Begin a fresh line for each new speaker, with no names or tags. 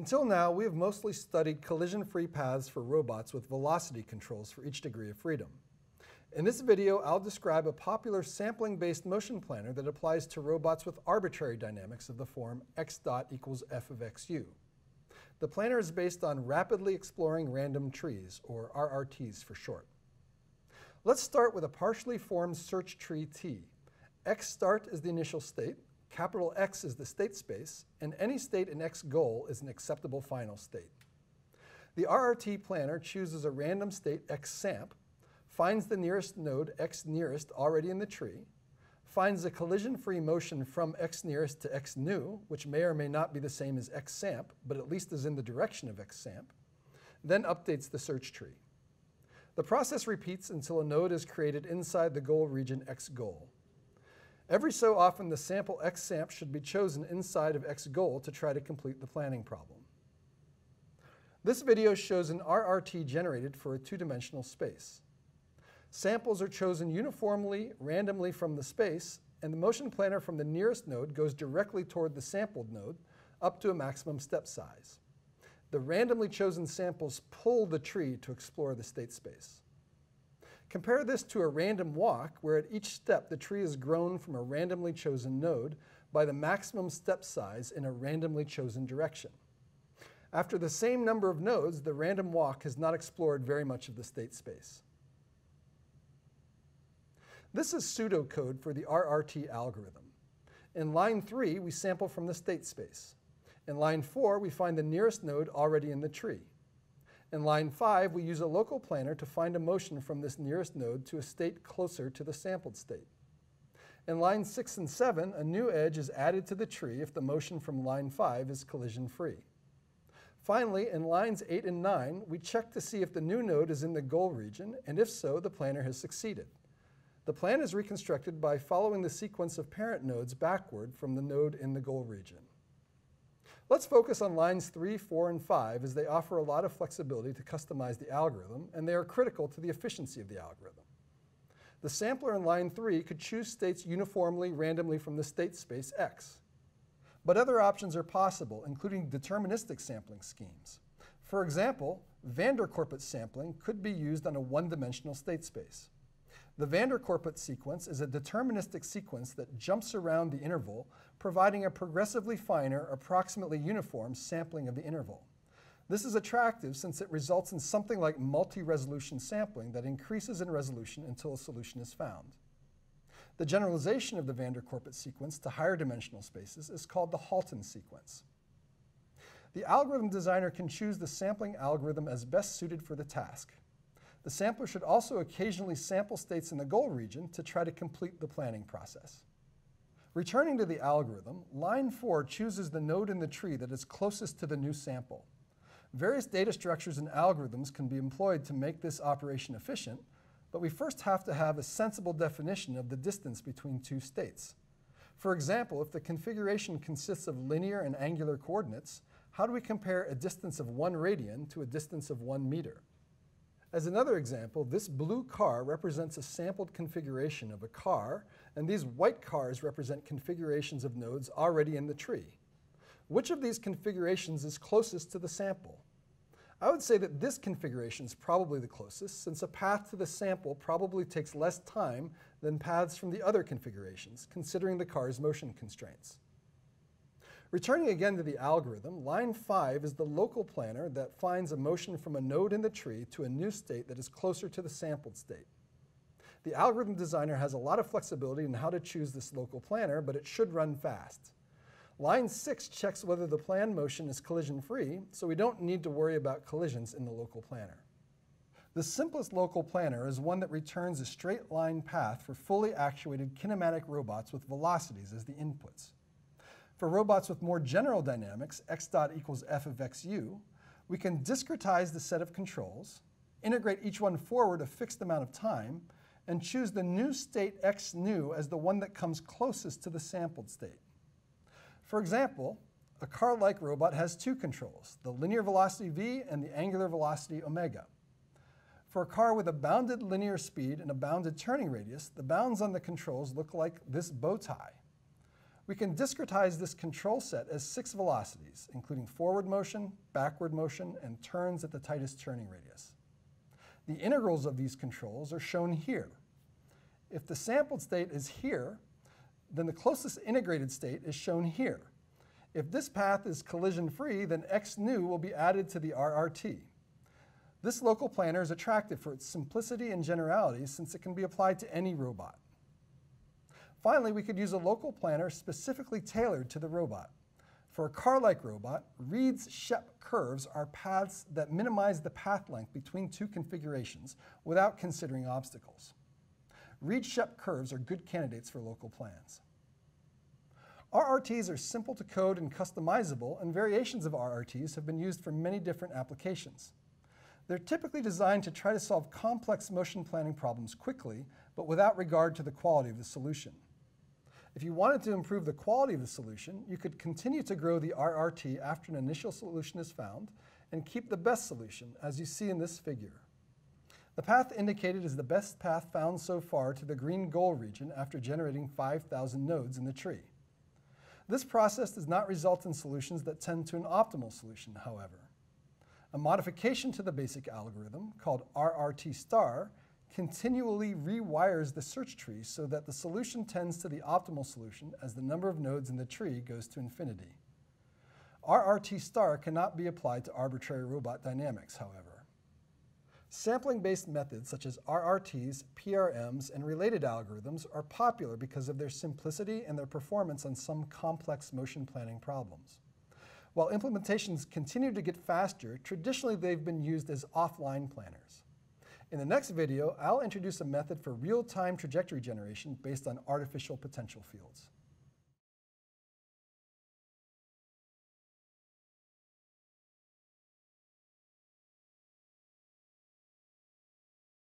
Until now, we have mostly studied collision-free paths for robots with velocity controls for each degree of freedom. In this video, I'll describe a popular sampling-based motion planner that applies to robots with arbitrary dynamics of the form x dot equals f of xu. The planner is based on rapidly exploring random trees, or RRTs for short. Let's start with a partially formed search tree T. X start is the initial state, capital X is the state space, and any state in X goal is an acceptable final state. The RRT planner chooses a random state X samp, finds the nearest node X nearest already in the tree, finds a collision-free motion from X nearest to X new, which may or may not be the same as X samp, but at least is in the direction of X samp, then updates the search tree. The process repeats until a node is created inside the goal region X goal. Every so often, the sample X samp should be chosen inside of X goal to try to complete the planning problem. This video shows an RRT generated for a two-dimensional space. Samples are chosen uniformly, randomly from the space, and the motion planner from the nearest node goes directly toward the sampled node up to a maximum step size. The randomly chosen samples pull the tree to explore the state space. Compare this to a random walk where at each step the tree is grown from a randomly chosen node by the maximum step size in a randomly chosen direction. After the same number of nodes, the random walk has not explored very much of the state space. This is pseudocode for the RRT algorithm. In line 3, we sample from the state space. In line 4, we find the nearest node already in the tree. In line 5, we use a local planner to find a motion from this nearest node to a state closer to the sampled state. In line 6 and 7, a new edge is added to the tree if the motion from line 5 is collision-free. Finally, in lines 8 and 9, we check to see if the new node is in the goal region, and if so, the planner has succeeded. The plan is reconstructed by following the sequence of parent nodes backward from the node in the goal region. Let's focus on lines 3, 4, and 5 as they offer a lot of flexibility to customize the algorithm, and they are critical to the efficiency of the algorithm. The sampler in line 3 could choose states uniformly randomly from the state space X. But other options are possible, including deterministic sampling schemes. For example, van der sampling could be used on a one-dimensional state space. The van der Corput sequence is a deterministic sequence that jumps around the interval, providing a progressively finer, approximately uniform sampling of the interval. This is attractive since it results in something like multi-resolution sampling that increases in resolution until a solution is found. The generalization of the van der Corput sequence to higher dimensional spaces is called the Halton sequence. The algorithm designer can choose the sampling algorithm as best suited for the task. The sampler should also occasionally sample states in the goal region to try to complete the planning process. Returning to the algorithm, line 4 chooses the node in the tree that is closest to the new sample. Various data structures and algorithms can be employed to make this operation efficient, but we first have to have a sensible definition of the distance between two states. For example, if the configuration consists of linear and angular coordinates, how do we compare a distance of one radian to a distance of one meter? As another example, this blue car represents a sampled configuration of a car, and these white cars represent configurations of nodes already in the tree. Which of these configurations is closest to the sample? I would say that this configuration is probably the closest, since a path to the sample probably takes less time than paths from the other configurations, considering the car's motion constraints. Returning again to the algorithm, line 5 is the local planner that finds a motion from a node in the tree to a new state that is closer to the sampled state. The algorithm designer has a lot of flexibility in how to choose this local planner, but it should run fast. Line 6 checks whether the plan motion is collision-free, so we don't need to worry about collisions in the local planner. The simplest local planner is one that returns a straight line path for fully actuated kinematic robots with velocities as the inputs. For robots with more general dynamics, x dot equals f of xu, we can discretize the set of controls, integrate each one forward a fixed amount of time, and choose the new state x new as the one that comes closest to the sampled state. For example, a car-like robot has two controls, the linear velocity v and the angular velocity omega. For a car with a bounded linear speed and a bounded turning radius, the bounds on the controls look like this bow tie. We can discretize this control set as six velocities, including forward motion, backward motion, and turns at the tightest turning radius. The integrals of these controls are shown here. If the sampled state is here, then the closest integrated state is shown here. If this path is collision-free, then x new will be added to the RRT. This local planner is attractive for its simplicity and generality since it can be applied to any robot. Finally, we could use a local planner specifically tailored to the robot. For a car-like robot, Reeds-Shepp curves are paths that minimize the path length between two configurations without considering obstacles. Reed-Shepp curves are good candidates for local plans. RRTs are simple to code and customizable, and variations of RRTs have been used for many different applications. They're typically designed to try to solve complex motion planning problems quickly, but without regard to the quality of the solution. If you wanted to improve the quality of the solution, you could continue to grow the RRT after an initial solution is found and keep the best solution, as you see in this figure. The path indicated is the best path found so far to the green goal region after generating 5,000 nodes in the tree. This process does not result in solutions that tend to an optimal solution, however. A modification to the basic algorithm, called RRT star, continually rewires the search tree so that the solution tends to the optimal solution as the number of nodes in the tree goes to infinity. RRT star cannot be applied to arbitrary robot dynamics, however. Sampling-based methods such as RRTs, PRMs, and related algorithms are popular because of their simplicity and their performance on some complex motion planning problems. While implementations continue to get faster, traditionally they've been used as offline planners. In the next video, I'll introduce a method for real-time trajectory generation based on artificial potential fields.